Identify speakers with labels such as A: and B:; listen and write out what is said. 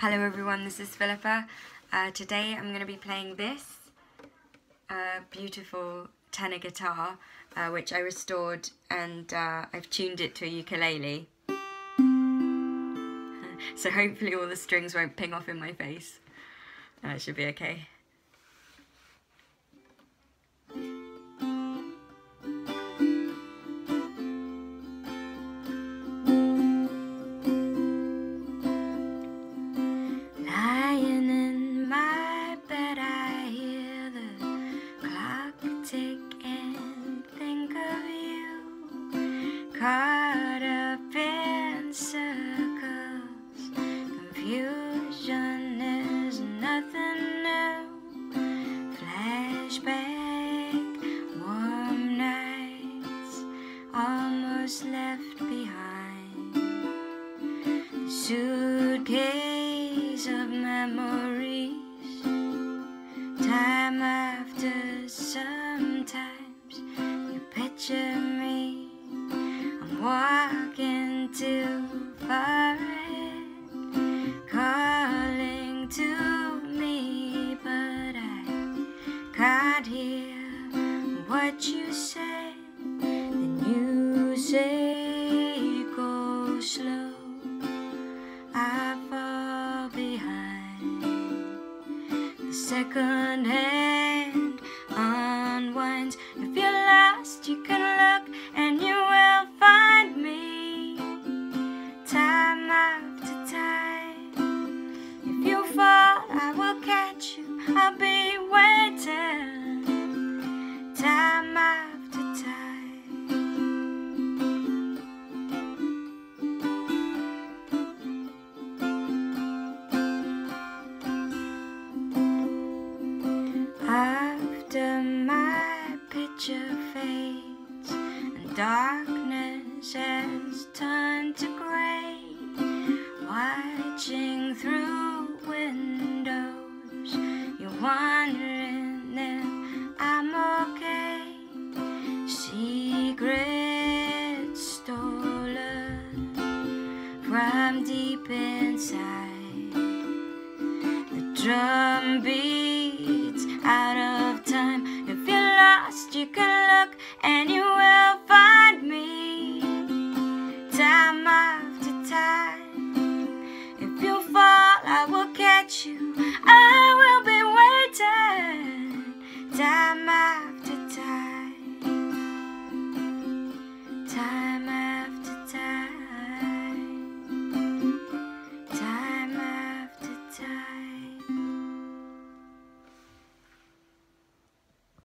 A: Hello everyone, this is Philippa. Uh, today I'm going to be playing this uh, beautiful tenor guitar, uh, which I restored and uh, I've tuned it to a ukulele. So hopefully all the strings won't ping off in my face. Uh, it should be okay. Nothing new. Flashback, warm nights, almost left behind. The suitcase of memories, time after sometimes you picture what you say. Then you say, Go slow, I fall behind. The second hand unwinds. If you're lost, you can look and you will find me time after time. If you fall, I will catch you. I'll be waiting darkness has turned to gray, watching through windows, you're wondering if I'm okay. Secrets stolen from deep inside. The drum beats out of time. If you're lost, you can look and you I will be waiting time after time. Time.